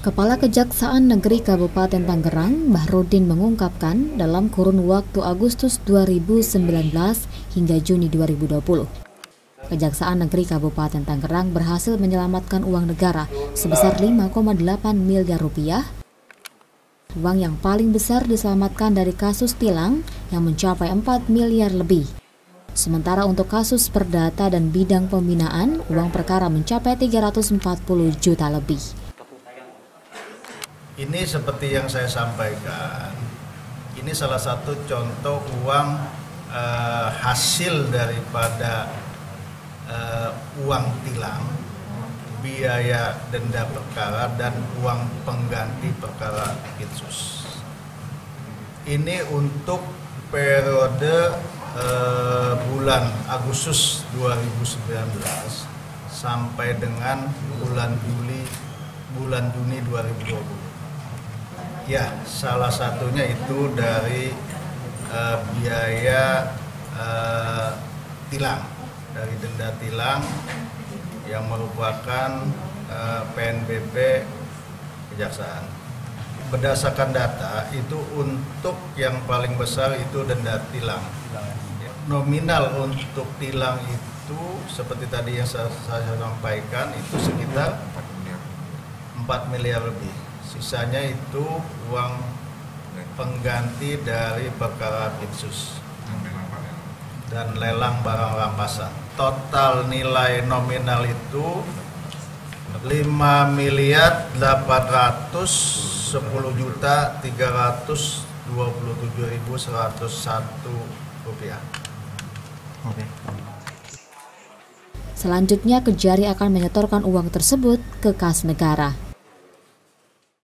Kepala Kejaksaan Negeri Kabupaten Tangerang, Bahrudin mengungkapkan dalam kurun waktu Agustus 2019 hingga Juni 2020. Kejaksaan Negeri Kabupaten Tangerang berhasil menyelamatkan uang negara sebesar 5,8 miliar rupiah. Uang yang paling besar diselamatkan dari kasus tilang yang mencapai 4 miliar lebih. Sementara untuk kasus perdata dan bidang pembinaan, uang perkara mencapai 340 juta lebih. Ini seperti yang saya sampaikan, ini salah satu contoh uang uh, hasil daripada uh, uang tilang, biaya denda perkara dan uang pengganti perkara Itsus. Ini untuk periode uh, bulan Agustus 2019 sampai dengan bulan Juli bulan Juni 2020. Ya, salah satunya itu dari uh, biaya uh, tilang, dari denda tilang yang merupakan uh, eh, PNBP Kejaksaan. Berdasarkan data itu untuk yang paling besar itu denda tilang. Nominal untuk tilang itu seperti tadi yang saya, saya sampaikan itu sekitar 4 miliar lebih sisanya itu uang pengganti dari perkara Bitsus dan lelang barang rampasan. Total nilai nominal itu 5 miliar 810 juta 327 ribu 101 rupiah. Oke. Selanjutnya Kejari akan menyetorkan uang tersebut ke kas negara.